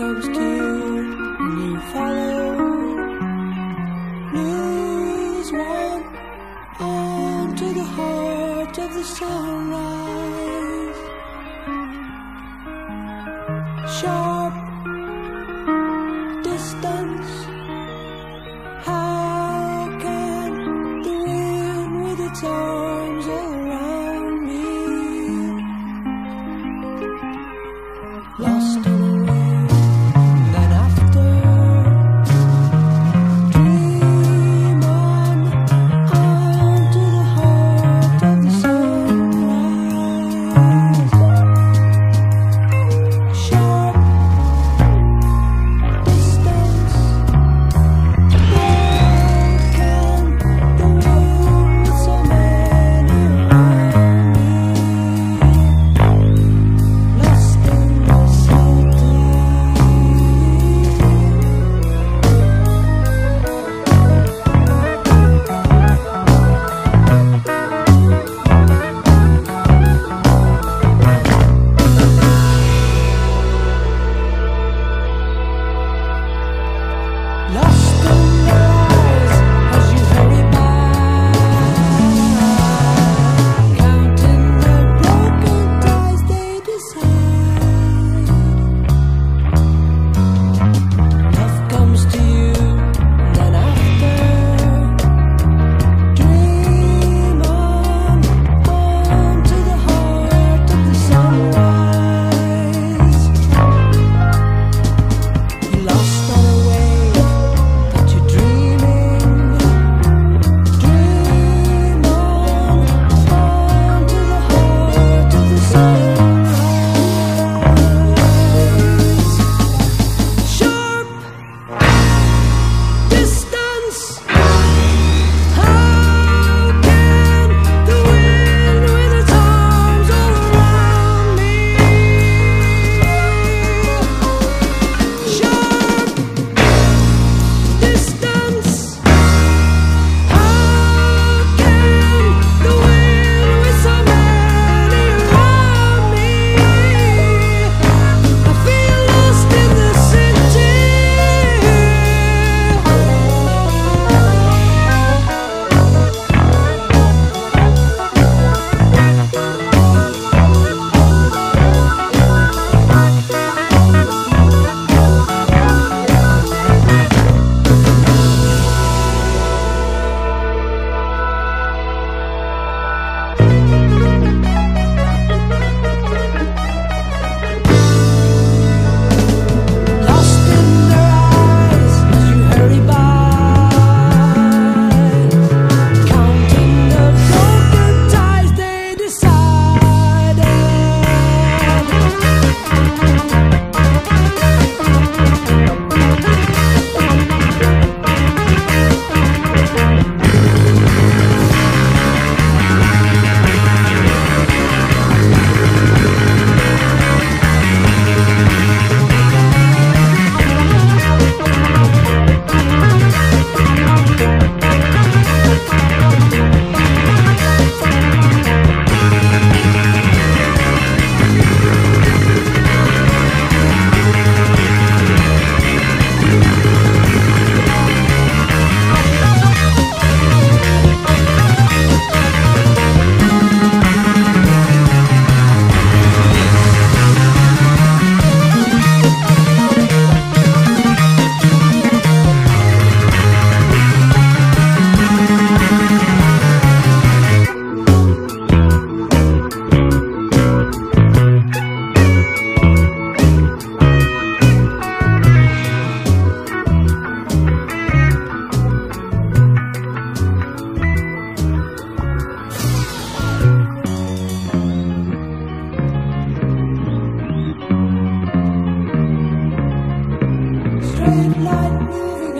comes to you and you follow. Lose one arm to the heart of the sunrise. Sharp distance. How can the wind with its own?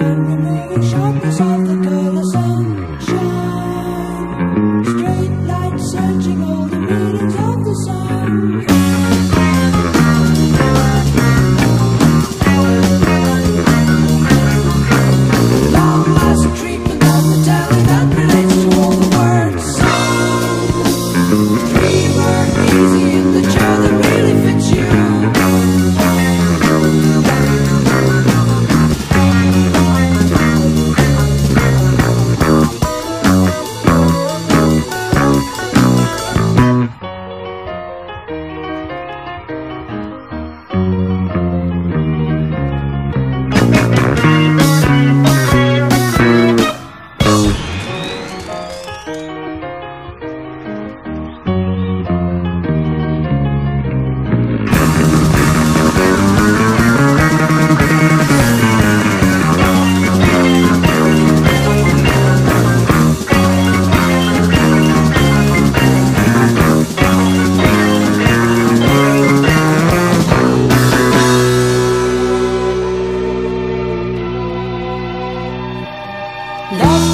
Shop is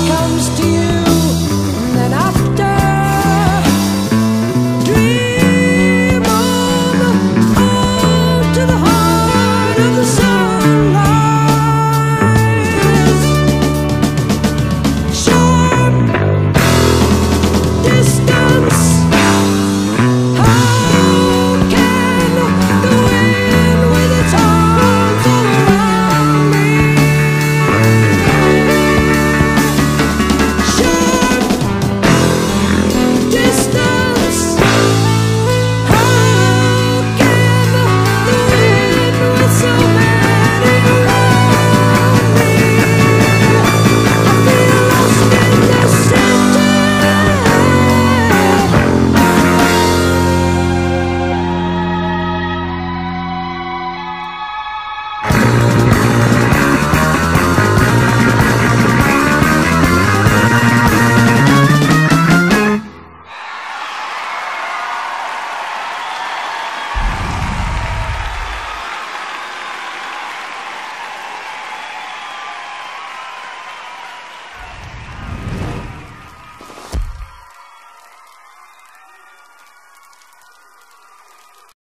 comes to you.